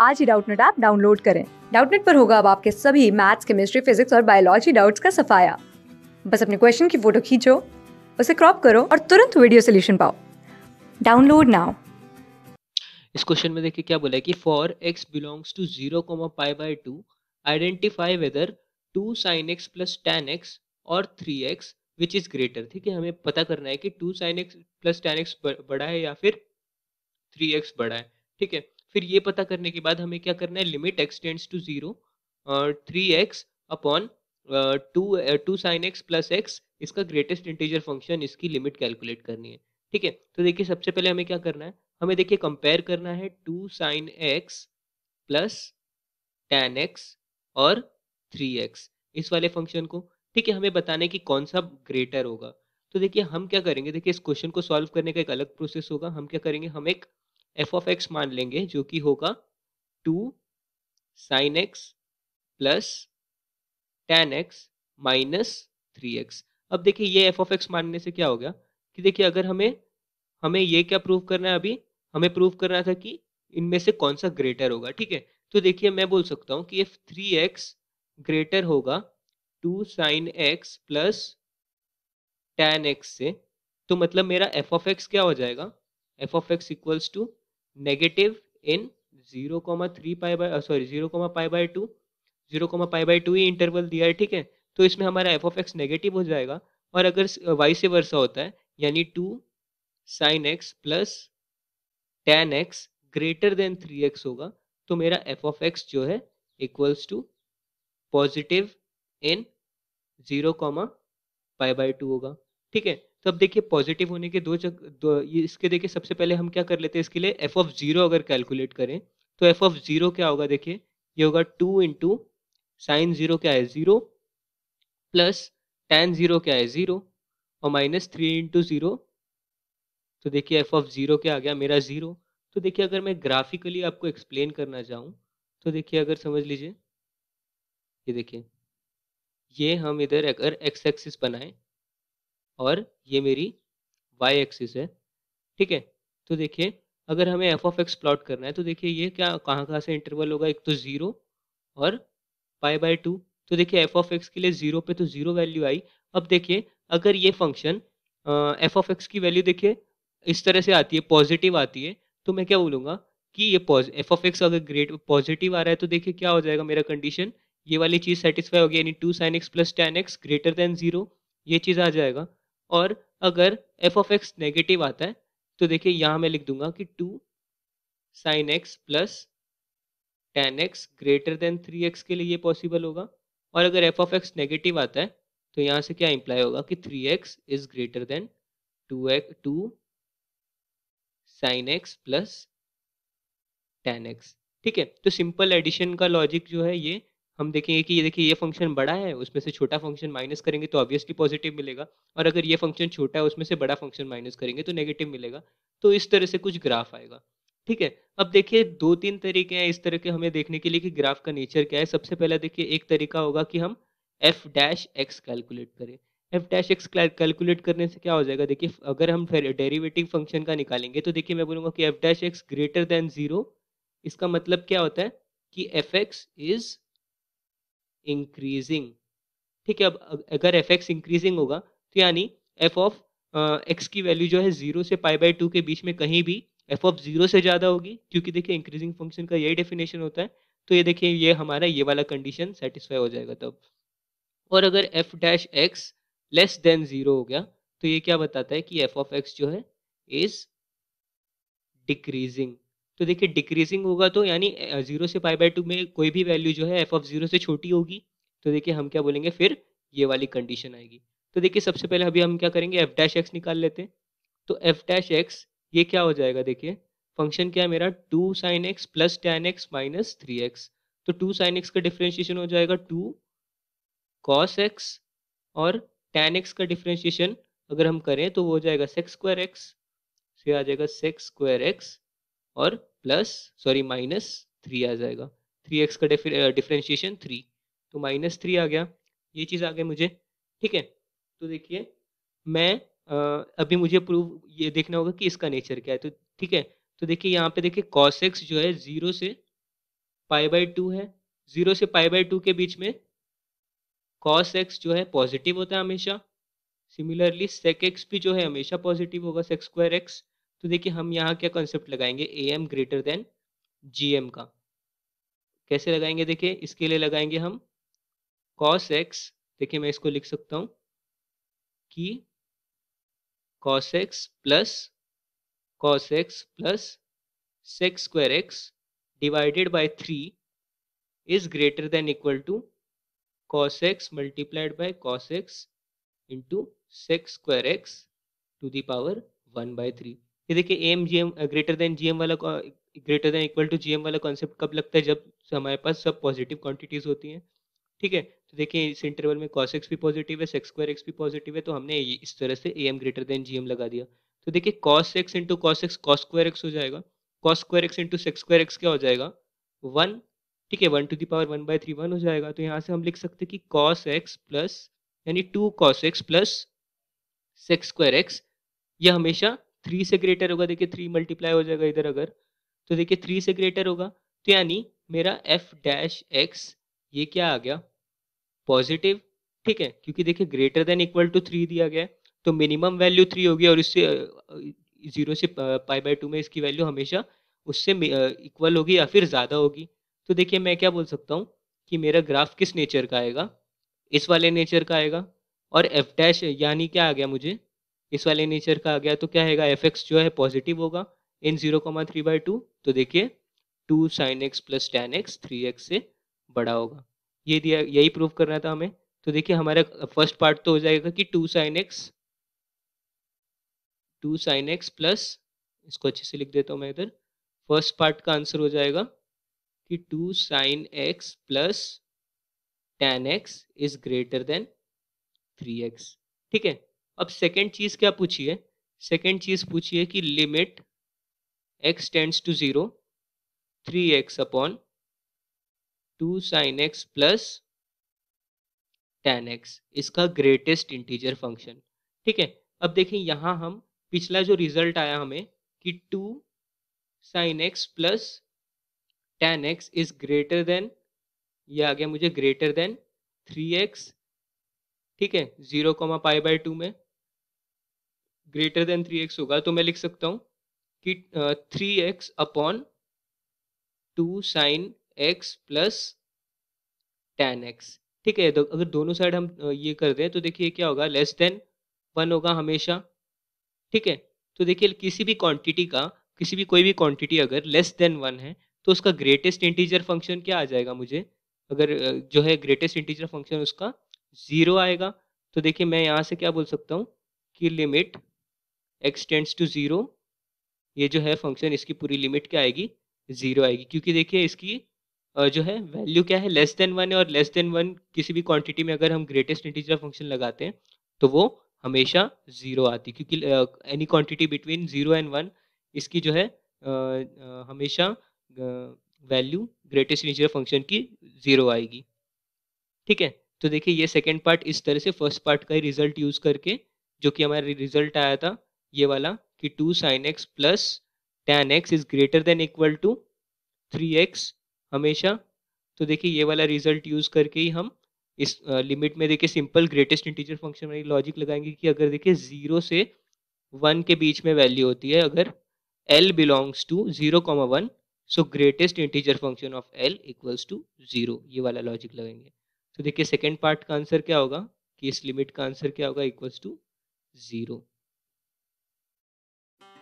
आज ही Doubtnut app download करें। डाउटनेट पर होगा अब आपके सभी मैथ्स, केमिस्ट्री, फिजिक्स और बायोलॉजी डाउट्स का सफाया। बस अपने क्वेश्चन की फ़ोटो खींचो, उसे क्रॉप करो और तुरंत वीडियो सोल्यूशन पाओ। Download now. इस क्वेश्चन में देखिए क्या बोला है कि for x belongs to zero comma pi by two identify whether two sine x plus ten x और three x which is greater ठीक है, हमें पता करना है कि two sine x plus ten x बड़ा है या फिर थ्री एक्स बड़ा है। ठीक है फिर ये पता करने के बाद हमें क्या करना है? Limit x tends to zero three x upon two two sine x plus x इसका ग्रेटेस्ट इंटीजर फ़ंक्शन इसकी लिमिट कैलकुलेट करनी है। ठीक है? तो देखिए, सबसे पहले हमें क्या करना है? हमें देखिए कंपेयर करना है two sine x plus ten x और थ्री एक्स इस वाले फ़ंक्शन को। ठीक है, हमें बताने की कौन सा ग्रेटर होगा। तो देखिए, हम क्या करेंगे? देखिए, इस क्वेश्चन को सॉल्व करने का एक अलग प्रोसेस होगा। हम क्या करेंगे? हम एक एफ़ ऑफ़ एक्स मान लेंगे, जो कि होगा two sine x plus ten x minus three x अब देखिए, ये एफ़ ऑफ़ एक्स मानने से क्या हो गया कि देखिए, अगर हमें हमें ये क्या प्रूव करना है अभी? हमें प्रूव करना था कि इनमें से कौन सा ग्रेटर होगा, ठीक है? तो देखिए, मैं बोल सकता हूँ कि एफ़ थ्री एक्स ग्रेटर होगा two sine x plus ten x से तो मतलब मेरा एफ़ ऑफ़ एक्स क्या हो जाएगा? F of x equals to negative in zero comma three pi by sorry zero comma pi by two zero pi by two he interval दिया है, ठीक है? तो इसमें हमारा एफ़ ऑफ़ एक्स नेगेटिव हो जाएगा और अगर वाई से वर्षा होता है, यानी two sine x plus ten x greater than three x होगा तो मेरा एफ़ ऑफ़ एक्स जो है equals to positive in zero comma pi by two होगा, ठीक है? तो अब देखिए पॉजिटिव होने के दो जग दो, ये इसके देखिए, सबसे पहले हम क्या कर लेते हैं, इसके लिए एफ़ ऑफ़ ज़ीरो अगर कैलकुलेट करें तो एफ़ ऑफ़ ज़ीरो क्या होगा देखिए, ये होगा टू इंटू साइन ज़ीरो क्या है ज़ीरो प्लस टेन ज़ीरो क्या है ज़ीरो और माइनस थ्री इंटू ज़ीरो तो देखिए एफ़ ऑफ़ ज़ीरो क्या आ गया, मेरा ज़ीरो तो देखिए, अगर मैं ग्राफिकली आपको एक्सप्लेन करना चाहूँ तो देखिए, अगर समझ लीजिए, ये देखिए, ये हम इधर अगर एक्स एक्सिस बनाएँ और ये मेरी वाई एक्सिस है। ठीक है? तो देखिए, अगर हमें एफ़ ऑफ़ एक्स प्लॉट करना है तो देखिए ये क्या, कहाँ कहाँ से इंटरवल होगा? एक तो ज़ीरो और पाई बाय टू तो देखिए एफ़ ऑफ़ एक्स के लिए ज़ीरो पे तो ज़ीरो वैल्यू आई। अब देखिए, अगर ये फ़ंक्शन एफ़ ऑफ़ एक्स की वैल्यू देखिए, इस तरह से आती है पॉजिटिव आती है तो मैं क्या बोलूँगा कि ये एफ़ ऑफ़ एक्स अगर ग्रेट पॉजिटिव आ रहा है तो देखिए क्या हो जाएगा मेरा कंडीशन ये वाली चीज़ सेटिस्फाई होगी यानी two sine x plus ten x greater than zero ये चीज़ आ जाएगा। और अगर एफ़ ऑफ़ एक्स नेगेटिव आता है तो देखिए यहाँ मैं लिख दूँगा कि two sine x plus ten x greater than three x के लिए ये पॉसिबल होगा। और अगर एफ़ ऑफ़ एक्स नेगेटिव आता है तो यहाँ से क्या इंप्लाई होगा कि three x is greater than two x two sine x plus ten x ठीक है? तो सिंपल एडिशन का लॉजिक जो है ये हम देखेंगे कि ये देखिए, ये फ़ंक्शन बड़ा है, उसमें से छोटा फ़ंक्शन माइनस करेंगे तो ऑब्वियसली पॉजिटिव मिलेगा। और अगर ये फ़ंक्शन छोटा है, उसमें से बड़ा फ़ंक्शन माइनस करेंगे तो नेगेटिव मिलेगा। तो इस तरह से कुछ ग्राफ आएगा। ठीक है? अब देखिए दो तीन तरीके हैं इस तरह के हमें देखने के लिए कि ग्राफ का नेचर क्या है। सबसे पहला देखिए, एक तरीका होगा कि हम एफ़ डैश एक्स कैलकुलेट करें। एफ़ डैश एक्स कैलकुलेट करने से क्या हो जाएगा? देखिए अगर हम डेरिवेटिव फ़ंक्शन का निकालेंगे तो देखिए, मैं बोलूँगा कि f dash x greater than zero इसका मतलब क्या होता है कि एफ़ एक्स इज़ इंक्रीजिंग ठीक है, अब अगर एफ़ एक्स इंक्रीजिंग होगा तो यानी एफ़ ऑफ़ एक्स की वैल्यू जो है ज़ीरो से पाई बाई टू के बीच में कहीं भी एफ़ ऑफ़ ज़ीरो से ज़्यादा होगी, क्योंकि देखिए इंक्रीजिंग फ़ंक्शन का यही डेफिनेशन होता है तो ये देखिए ये हमारा ये वाला कंडीशन सेटिस्फाई हो जाएगा तब। और अगर f dash x less than zero हो गया तो ये क्या बताता है कि एफ़ ऑफ़ एक्स जो है इज़ डिक्रीजिंग तो देखिए डिक्रीजिंग होगा तो यानी ज़ीरो से पाई बाई टू में कोई भी वैल्यू जो है एफ़ ऑफ़ ज़ीरो से छोटी होगी। तो देखिए हम क्या बोलेंगे, फिर ये वाली कंडीशन आएगी। तो देखिए सबसे पहले अभी हम क्या करेंगे एफ़ डैश एक्स निकाल लेते हैं। तो एफ़ डैश एक्स ये क्या हो जाएगा देखिए फ़ंक्शन क्या है मेरा two sine x plus ten x minus three x तो टू साइन एक्स का डिफ्रेंशिएशन हो जाएगा टू कॉस एक्स और टेन एक्स का डिफ्रेंशिएशन अगर हम करें तो वो हो जाएगा सेक्स स्क्वायर एक्स से आ जाएगा सेक्स स्क्वायर एक्स और प्लस सॉरी माइनस थ्री आ जाएगा। थ्री एक्स का डिफ्रेंशिएशन थ्री तो माइनस थ्री आ गया। ये चीज़ आ गई मुझे। ठीक है? तो देखिए मैं आ, अभी मुझे प्रूव ये देखना होगा कि इसका नेचर क्या है। तो ठीक है? तो देखिए यहाँ पे देखिए कॉस एक्स जो है ज़ीरो से पाई बाई टू है। ज़ीरो से पाई बाई टू के बीच में कॉस एक्स जो है पॉजिटिव होता है हमेशा। सिमिलरली सेक एक्स भी जो है हमेशा पॉजिटिव होगा। सेक स्क्वायर एक्स तो देखिए हम यहाँ क्या कॉन्सेप्ट लगाएँगे? A M greater than G M का। कैसे लगाएँगे देखिए? इसके लिए लगाएँगे हम कॉस एक्स देखिए मैं इसको लिख सकता हूँ, कि cos x plus cos x plus sec square x divided by three is greater than equal to cos x multiplied by cos x into sec square x to the power one by three ये देखिए M G M greater than G M वाला greater than equal to G M वाला concept कब लगता है? जब हमारे पास सब पॉजिटिव क्वांटिटीज होती हैं। ठीक है? तो देखिए, इस इंटरवल में कॉस एक्स भी पॉजिटिव है सेक्स स्क्वायर एक्स भी पॉजिटिव है तो हमने इस तरह से A M greater than G M लगा दिया। तो देखिए cos x into cos x cos square x हो जाएगा। Cos square x into sec square x क्या हो जाएगा? वन ठीक है one to the power one by three one हो जाएगा। तो यहाँ से हम लिख सकते हैं कि कॉस एक्स प्लस यानी two cos x plus sec square x यह हमेशा थ्री से ग्रेटर होगा, देखिए थ्री मल्टीप्लाई हो जाएगा इधर अगर तो देखिए थ्री से ग्रेटर होगा तो यानी मेरा एफ़ डैश एक्स ये क्या आ गया? पॉजिटिव ठीक है, क्योंकि देखिए greater than equal to three दिया गया है तो मिनिमम वैल्यू थ्री होगी और इससे ज़ीरो से पाई बाय टू में इसकी वैल्यू हमेशा उससे इक्वल होगी या फिर ज़्यादा होगी। तो देखिए मैं क्या बोल सकता हूँ कि मेरा ग्राफ किस नेचर का आएगा? इस वाले नेचर का आएगा, और एफ़ डैश यानी क्या आ गया मुझे? इस वाले नेचर का आ गया तो क्या आएगा एफ़ एक्स जो है पॉजिटिव होगा in zero comma three by two तो देखिए two sine x plus ten x three x से बड़ा होगा। ये दिया, यही प्रूव करना था हमें। तो देखिए, हमारा फ़र्स्ट पार्ट तो हो जाएगा कि two sine x two sine x plus इसको अच्छे से लिख देता हूँ मैं इधर फ़र्स्ट पार्ट का आंसर हो जाएगा कि two sine x plus ten x is greater than three x ठीक है? अब सेकेंड चीज़ क्या पूछी है सेकेंड चीज़ पूछी है कि limit x tends to zero three x upon two sine x plus ten x इसका ग्रेटेस्ट इंटीजर फ़ंक्शन ठीक है? अब देखें यहाँ हम, पिछला जो रिज़ल्ट आया हमें कि two sine x plus ten x is greater than ये आ गया मुझे ग्रेटर देन थ्री एक्स ठीक है? Zero comma pi by two में। ग्रेटर देन थ्री एक्स होगा तो मैं लिख सकता हूँ कि three x upon two sine x plus ten x ठीक है तो अगर दोनों साइड हम ये कर दें तो देखिए क्या होगा लेस देन वन होगा हमेशा। ठीक है तो देखिए किसी भी क्वांटिटी का, किसी भी कोई भी क्वांटिटी अगर लेस देन वन है तो उसका ग्रेटेस्ट इंटीजर फ़ंक्शन क्या आ जाएगा मुझे? अगर जो है ग्रेटेस्ट इंटीजर फ़ंक्शन उसका ज़ीरो आएगा तो देखिए मैं यहाँ से क्या बोल सकता हूँ कि लिमिट एक्सटेंड्स टू ज़ीरो ये जो है फ़ंक्शन इसकी पूरी लिमिट क्या आएगी? ज़ीरो आएगी। क्योंकि देखिए इसकी जो है वैल्यू क्या है? लेस देन वन और लेस देन वन किसी भी क्वांटिटी में अगर हम ग्रेटेस्ट इंटीजर फ़ंक्शन लगाते हैं तो वो हमेशा ज़ीरो आती क्योंकि any quantity between zero and one इसकी जो है आ, आ, हमेशा वैल्यू ग्रेटेस्ट इंटीजर फ़ंक्शन की ज़ीरो आएगी। ठीक है? तो देखिए ये सेकेंड पार्ट इस तरह से फ़र्स्ट पार्ट का ही रिज़ल्ट यूज़ करके जो कि हमारा रिज़ल्ट आया था ये वाला कि two sine x plus ten x is greater than equal to three x हमेशा। तो देखिए, ये वाला रिज़ल्ट यूज़ करके ही हम इस लिमिट में देखिए सिंपल ग्रेटेस्ट इंटीजर फ़ंक्शन वाली लॉजिक लगाएँगे कि अगर देखिए ज़ीरो से वन के बीच में वैल्यू होती है, अगर L belongs to zero comma one, so greatest integer function of L equals to zero, ये वाला लॉजिक लगाएँगे। तो देखिए, सेकेंड पार्ट का आंसर क्या होगा कि इस लिमिट का आंसर क्या होगा equals to zero.